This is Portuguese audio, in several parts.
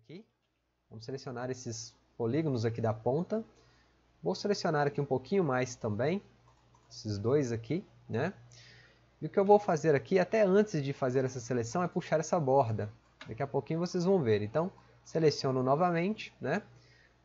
aqui. Vamos selecionar esses polígonos aqui da ponta. Vou selecionar aqui um pouquinho mais também, esses dois aqui, né? E o que eu vou fazer aqui, até antes de fazer essa seleção, é puxar essa borda. Daqui a pouquinho vocês vão ver. Então, seleciono novamente, né?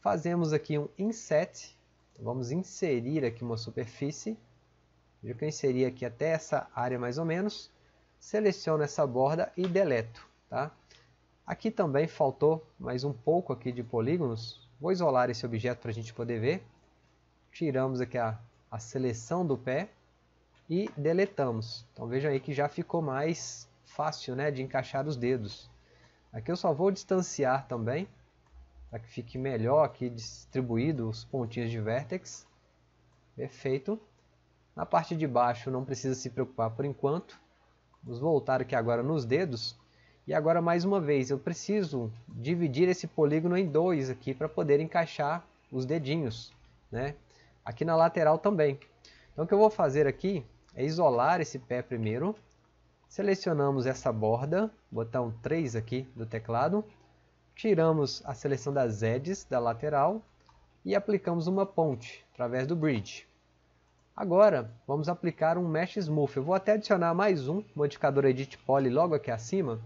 Fazemos aqui um inset. Então, vamos inserir aqui uma superfície. Veja que eu inseri aqui até essa área mais ou menos. Seleciono essa borda e deleto, tá? Aqui também faltou mais um pouco aqui de polígonos. Vou isolar esse objeto para a gente poder ver. Tiramos aqui a, a seleção do pé e deletamos. Então vejam aí que já ficou mais fácil né, de encaixar os dedos. Aqui eu só vou distanciar também, para que fique melhor aqui distribuído os pontinhos de vértex. Perfeito. Na parte de baixo não precisa se preocupar por enquanto. Vamos voltar aqui agora nos dedos. E agora mais uma vez, eu preciso dividir esse polígono em dois aqui para poder encaixar os dedinhos. Né? Aqui na lateral também. Então o que eu vou fazer aqui é isolar esse pé primeiro. Selecionamos essa borda, botão 3 aqui do teclado. Tiramos a seleção das edges da lateral e aplicamos uma ponte através do bridge. Agora vamos aplicar um Mesh Smooth. Eu vou até adicionar mais um modificador Edit Poly logo aqui acima.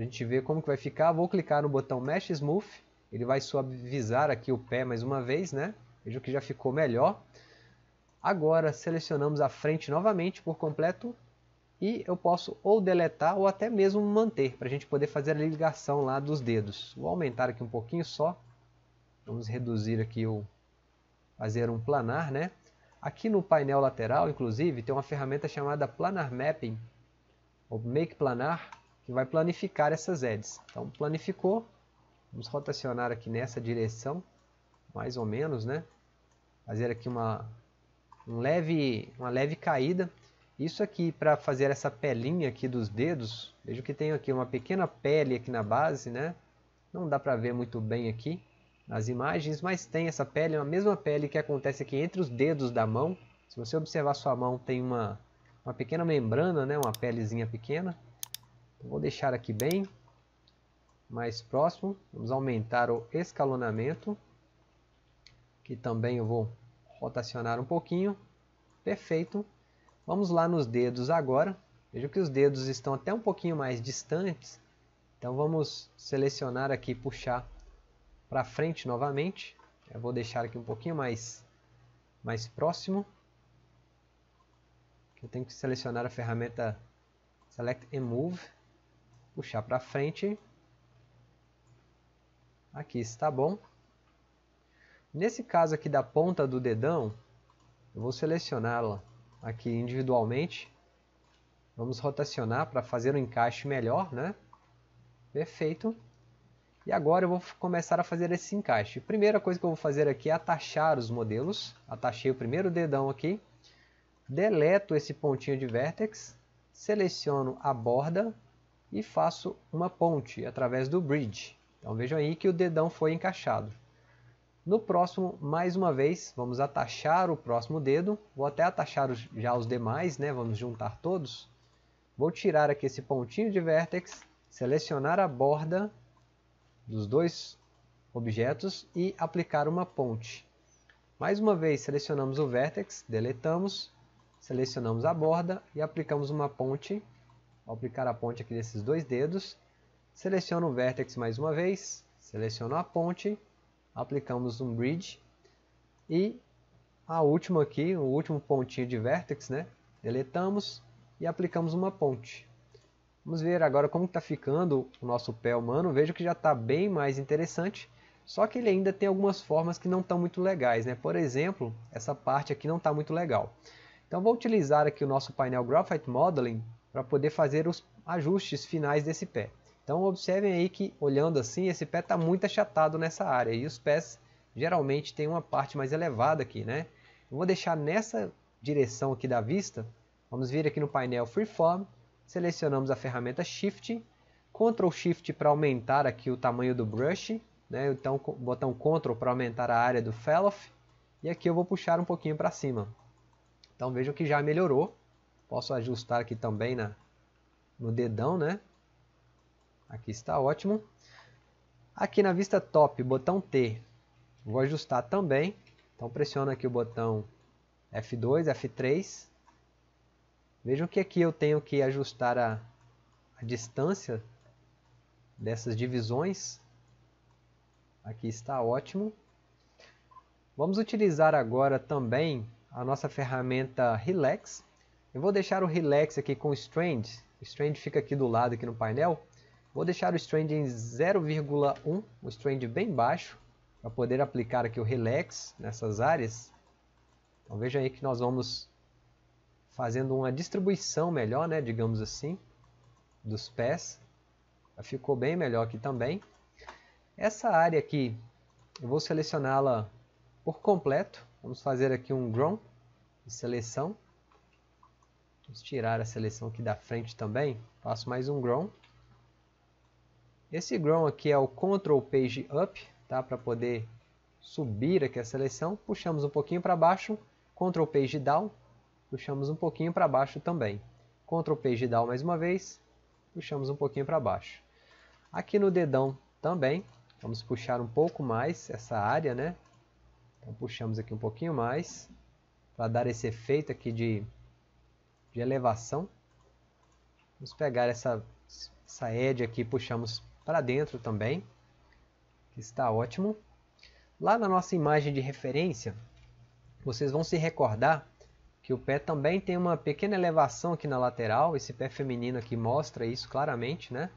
A gente ver como que vai ficar. Vou clicar no botão Mesh Smooth. Ele vai suavizar aqui o pé mais uma vez. né? Veja que já ficou melhor. Agora selecionamos a frente novamente por completo e eu posso ou deletar ou até mesmo manter para a gente poder fazer a ligação lá dos dedos. Vou aumentar aqui um pouquinho só. Vamos reduzir aqui o fazer um planar, né? Aqui no painel lateral, inclusive, tem uma ferramenta chamada Planar Mapping, ou Make Planar, que vai planificar essas edges. Então, planificou, vamos rotacionar aqui nessa direção, mais ou menos, né? Fazer aqui uma um leve, uma leve caída. Isso aqui para fazer essa pelinha aqui dos dedos, vejo que tem aqui uma pequena pele aqui na base, né? Não dá para ver muito bem aqui nas imagens, mas tem essa pele, a mesma pele que acontece aqui entre os dedos da mão. Se você observar sua mão, tem uma, uma pequena membrana, né? uma pelezinha pequena. Vou deixar aqui bem mais próximo. Vamos aumentar o escalonamento. Que também eu vou rotacionar um pouquinho. Perfeito. Vamos lá nos dedos agora. Veja que os dedos estão até um pouquinho mais distantes. Então vamos selecionar aqui, puxar para frente novamente. Eu vou deixar aqui um pouquinho mais, mais próximo. Eu tenho que selecionar a ferramenta Select and Move. Puxar para frente. Aqui está bom. Nesse caso aqui da ponta do dedão, eu vou selecioná-la aqui individualmente. Vamos rotacionar para fazer um encaixe melhor, né? Perfeito. E agora eu vou começar a fazer esse encaixe. A primeira coisa que eu vou fazer aqui é atachar os modelos. Atachei o primeiro dedão aqui. Deleto esse pontinho de vértex. Seleciono a borda e faço uma ponte através do bridge. Então vejam aí que o dedão foi encaixado. No próximo, mais uma vez, vamos atachar o próximo dedo. Vou até atachar já os demais, né? vamos juntar todos. Vou tirar aqui esse pontinho de vértex, selecionar a borda dos dois objetos e aplicar uma ponte. Mais uma vez, selecionamos o vértex, deletamos, selecionamos a borda e aplicamos uma ponte. Vou aplicar a ponte aqui desses dois dedos. Seleciono o vértex mais uma vez, seleciono a ponte aplicamos um bridge e a última aqui, o último pontinho de vértex, né? Deletamos e aplicamos uma ponte. Vamos ver agora como está ficando o nosso pé humano. Vejo que já está bem mais interessante, só que ele ainda tem algumas formas que não estão muito legais. Né? Por exemplo, essa parte aqui não está muito legal. Então vou utilizar aqui o nosso painel Graphite Modeling para poder fazer os ajustes finais desse pé. Então observem aí que olhando assim, esse pé está muito achatado nessa área e os pés geralmente têm uma parte mais elevada aqui, né? Eu vou deixar nessa direção aqui da vista, vamos vir aqui no painel Freeform, selecionamos a ferramenta Shift, Ctrl Shift para aumentar aqui o tamanho do brush, né? então botão Ctrl para aumentar a área do Fellow, e aqui eu vou puxar um pouquinho para cima. Então vejam que já melhorou, posso ajustar aqui também na, no dedão, né? Aqui está ótimo. Aqui na vista top, botão T, vou ajustar também. Então pressiono aqui o botão F2, F3. Vejam que aqui eu tenho que ajustar a, a distância dessas divisões. Aqui está ótimo. Vamos utilizar agora também a nossa ferramenta Relax. Eu vou deixar o Relax aqui com o Strand. O Strand fica aqui do lado aqui no painel. Vou deixar o Strand em 0,1, o Strand bem baixo, para poder aplicar aqui o Relax nessas áreas. Então veja aí que nós vamos fazendo uma distribuição melhor, né, digamos assim, dos pés. Ficou bem melhor aqui também. Essa área aqui, eu vou selecioná-la por completo. Vamos fazer aqui um Grown seleção. Vamos tirar a seleção aqui da frente também. Faço mais um Grown. Esse Grown aqui é o Control Page Up, tá? para poder subir aqui a seleção. Puxamos um pouquinho para baixo, Control Page Down, puxamos um pouquinho para baixo também. Control Page Down mais uma vez, puxamos um pouquinho para baixo. Aqui no dedão também, vamos puxar um pouco mais essa área, né? Então puxamos aqui um pouquinho mais, para dar esse efeito aqui de, de elevação. Vamos pegar essa, essa edge aqui, puxamos para dentro também, que está ótimo. Lá na nossa imagem de referência, vocês vão se recordar que o pé também tem uma pequena elevação aqui na lateral, esse pé feminino aqui mostra isso claramente, né?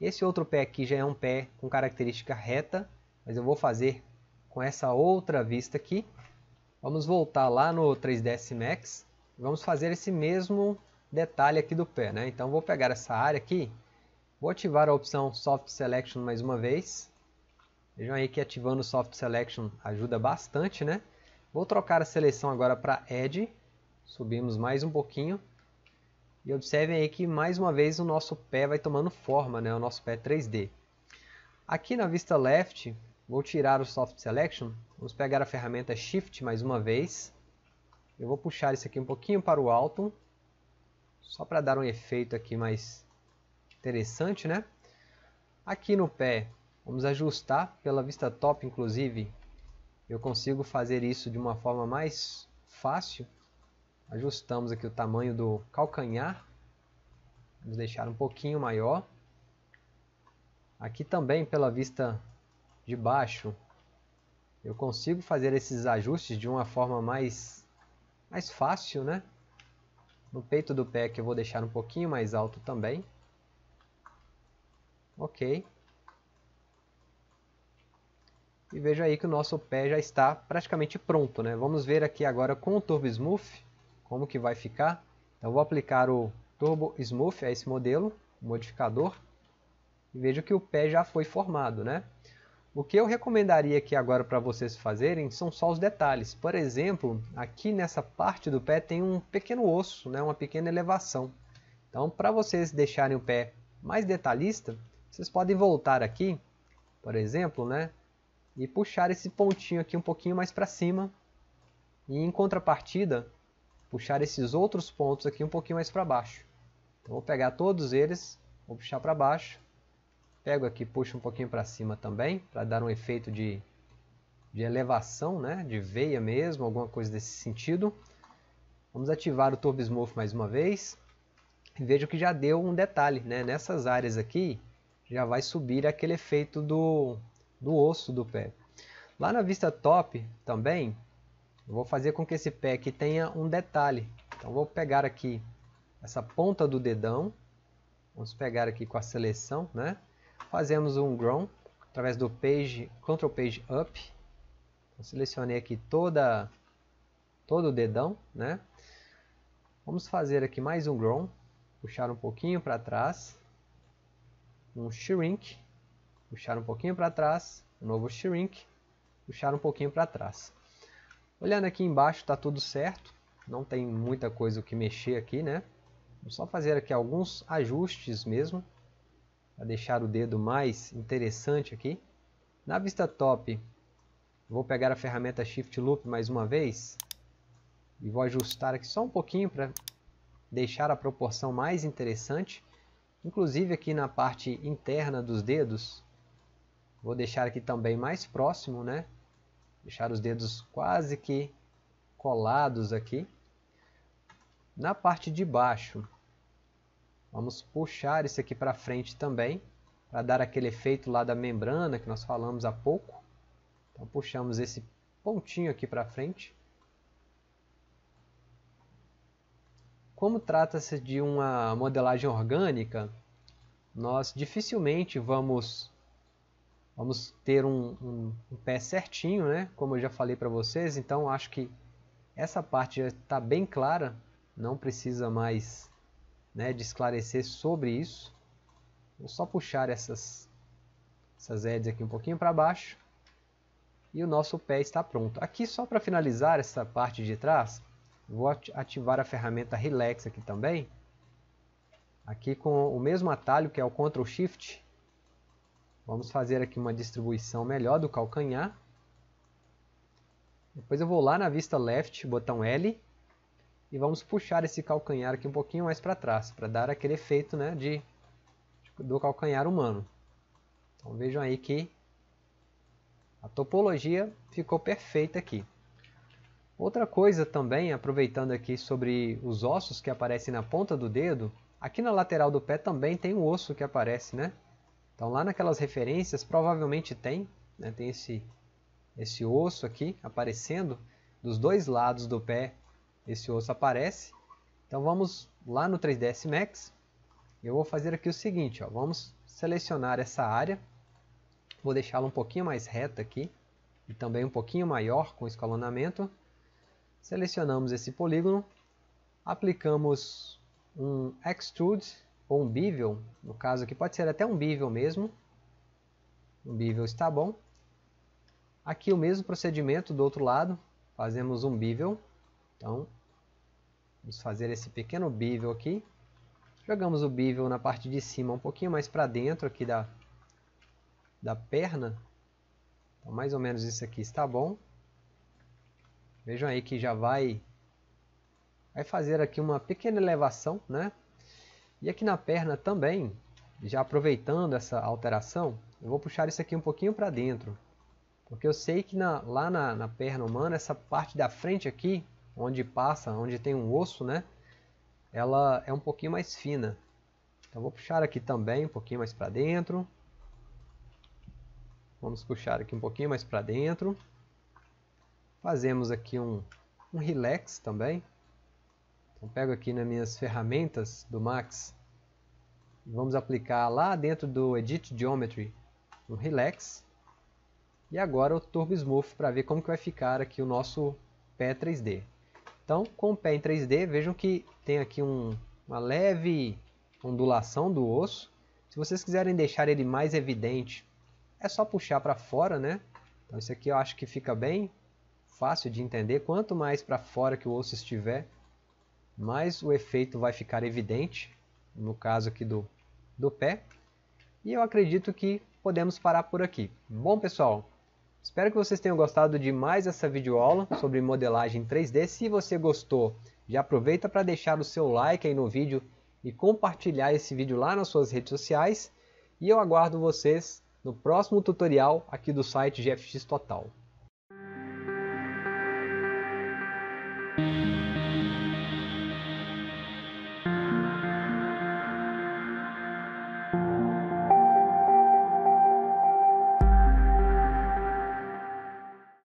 Esse outro pé aqui já é um pé com característica reta, mas eu vou fazer com essa outra vista aqui. Vamos voltar lá no 3ds Max, vamos fazer esse mesmo detalhe aqui do pé, né? Então vou pegar essa área aqui, vou ativar a opção Soft Selection mais uma vez. Vejam aí que ativando o Soft Selection ajuda bastante, né? Vou trocar a seleção agora para Edge, subimos mais um pouquinho, e observem aí que mais uma vez o nosso pé vai tomando forma, né? o nosso pé 3D. Aqui na vista left, vou tirar o Soft Selection, vamos pegar a ferramenta Shift mais uma vez. Eu vou puxar isso aqui um pouquinho para o alto, só para dar um efeito aqui mais interessante, né? Aqui no pé, vamos ajustar pela vista top, inclusive, eu consigo fazer isso de uma forma mais fácil Ajustamos aqui o tamanho do calcanhar. Vamos deixar um pouquinho maior. Aqui também pela vista de baixo, eu consigo fazer esses ajustes de uma forma mais, mais fácil, né? No peito do pé que eu vou deixar um pouquinho mais alto também. Ok. E veja aí que o nosso pé já está praticamente pronto, né? Vamos ver aqui agora com o Turbo Smooth como que vai ficar. Então vou aplicar o Turbo Smooth a esse modelo, modificador, e vejo que o pé já foi formado, né? O que eu recomendaria aqui agora para vocês fazerem são só os detalhes. Por exemplo, aqui nessa parte do pé tem um pequeno osso, né? uma pequena elevação. Então, para vocês deixarem o pé mais detalhista, vocês podem voltar aqui, por exemplo, né? e puxar esse pontinho aqui um pouquinho mais para cima. E em contrapartida, puxar esses outros pontos aqui um pouquinho mais para baixo. Então, vou pegar todos eles, vou puxar para baixo, pego aqui, puxo um pouquinho para cima também, para dar um efeito de, de elevação, né? de veia mesmo, alguma coisa desse sentido. Vamos ativar o Turbo Smooth mais uma vez. E vejo que já deu um detalhe, né? nessas áreas aqui, já vai subir aquele efeito do, do osso do pé. Lá na vista top também, vou fazer com que esse pé aqui tenha um detalhe. Então vou pegar aqui essa ponta do dedão, vamos pegar aqui com a seleção, né? Fazemos um grown através do page, Ctrl Page Up. Eu selecionei aqui toda todo o dedão, né? Vamos fazer aqui mais um grown, puxar um pouquinho para trás, um shrink, puxar um pouquinho para trás, um novo shrink, puxar um pouquinho para trás. Olhando aqui embaixo está tudo certo, não tem muita coisa o que mexer aqui, né? Vou só fazer aqui alguns ajustes mesmo, para deixar o dedo mais interessante aqui. Na vista top, vou pegar a ferramenta Shift Loop mais uma vez, e vou ajustar aqui só um pouquinho para deixar a proporção mais interessante. Inclusive aqui na parte interna dos dedos, Vou deixar aqui também mais próximo, né? Deixar os dedos quase que colados aqui. Na parte de baixo, vamos puxar isso aqui para frente também, para dar aquele efeito lá da membrana que nós falamos há pouco. Então puxamos esse pontinho aqui para frente. Como trata-se de uma modelagem orgânica, nós dificilmente vamos, vamos ter um, um, um pé certinho, né? como eu já falei para vocês, então acho que essa parte já está bem clara, não precisa mais né, de esclarecer sobre isso. Vou só puxar essas, essas edges aqui um pouquinho para baixo e o nosso pé está pronto. Aqui só para finalizar essa parte de trás, Vou ativar a ferramenta Relax aqui também. Aqui com o mesmo atalho que é o Ctrl Shift. Vamos fazer aqui uma distribuição melhor do calcanhar. Depois eu vou lá na vista left, botão L. E vamos puxar esse calcanhar aqui um pouquinho mais para trás. Para dar aquele efeito né, de, do calcanhar humano. Então vejam aí que a topologia ficou perfeita aqui. Outra coisa também, aproveitando aqui sobre os ossos que aparecem na ponta do dedo, aqui na lateral do pé também tem um osso que aparece, né? Então lá naquelas referências provavelmente tem, né? tem esse, esse osso aqui aparecendo, dos dois lados do pé esse osso aparece. Então vamos lá no 3ds Max, eu vou fazer aqui o seguinte, ó, vamos selecionar essa área, vou deixá-la um pouquinho mais reta aqui, e também um pouquinho maior com escalonamento, Selecionamos esse polígono, aplicamos um extrude ou um bevel, no caso aqui pode ser até um bevel mesmo. Um bevel está bom. Aqui o mesmo procedimento do outro lado, fazemos um bevel. Então, vamos fazer esse pequeno bevel aqui. Jogamos o bevel na parte de cima um pouquinho mais para dentro aqui da, da perna. Então, mais ou menos isso aqui está bom. Vejam aí que já vai, vai fazer aqui uma pequena elevação, né? E aqui na perna também, já aproveitando essa alteração, eu vou puxar isso aqui um pouquinho para dentro. Porque eu sei que na, lá na, na, perna humana, essa parte da frente aqui, onde passa, onde tem um osso, né? Ela é um pouquinho mais fina. Então vou puxar aqui também um pouquinho mais para dentro. Vamos puxar aqui um pouquinho mais para dentro. Fazemos aqui um, um relax também. Então pego aqui nas minhas ferramentas do Max. Vamos aplicar lá dentro do Edit Geometry um relax. E agora o Turbo Smooth para ver como que vai ficar aqui o nosso pé 3D. Então com o pé em 3D, vejam que tem aqui um, uma leve ondulação do osso. Se vocês quiserem deixar ele mais evidente, é só puxar para fora, né? Então isso aqui eu acho que fica bem fácil de entender. Quanto mais para fora que o osso estiver, mais o efeito vai ficar evidente, no caso aqui do, do pé. E eu acredito que podemos parar por aqui. Bom pessoal, espero que vocês tenham gostado de mais essa videoaula sobre modelagem 3D. Se você gostou, já aproveita para deixar o seu like aí no vídeo e compartilhar esse vídeo lá nas suas redes sociais. E eu aguardo vocês no próximo tutorial aqui do site GFX Total.